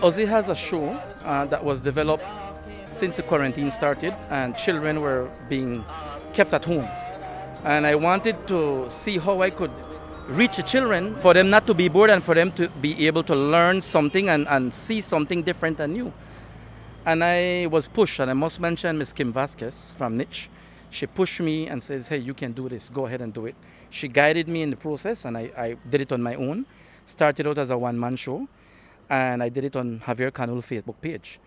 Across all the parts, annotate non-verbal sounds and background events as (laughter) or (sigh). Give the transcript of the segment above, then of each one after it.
Ozzy has a show uh, that was developed since the quarantine started and children were being kept at home. And I wanted to see how I could reach the children for them not to be bored and for them to be able to learn something and, and see something different and new. And I was pushed, and I must mention Miss Kim Vasquez from Niche. She pushed me and says, hey, you can do this, go ahead and do it. She guided me in the process and I, I did it on my own. Started out as a one-man show and I did it on Javier Canul Facebook page.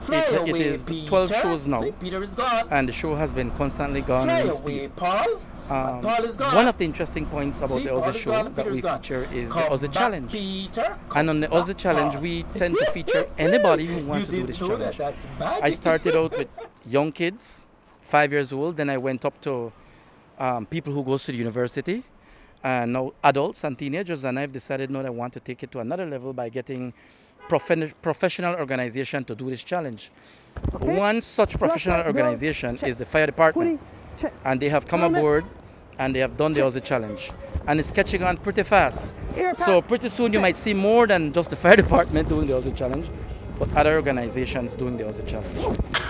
Fly It, away, it is Peter. 12 shows now Peter is gone. and the show has been constantly gone Fly away. Paul. Um, Paul is gone. one of the interesting points about See, the Ozzy show gone, that Peter's we gone. feature is Come the Ozzy Challenge. Peter. And on the Ozzy Challenge, Paul. we tend to feature (laughs) anybody who wants you to do this challenge. That. I started out with (laughs) young kids, five years old. Then I went up to um, people who goes to the university, and now adults and teenagers. And I've decided now I want to take it to another level by getting profen- professional organization to do this challenge. One such professional organization is the fire department, check. and they have come Comment. aboard and they have done the Ozzy challenge, and it's catching on pretty fast. So pretty soon you might see more than just the fire (laughs) department doing the Ozzy challenge, but other organizations doing the Ozzy challenge.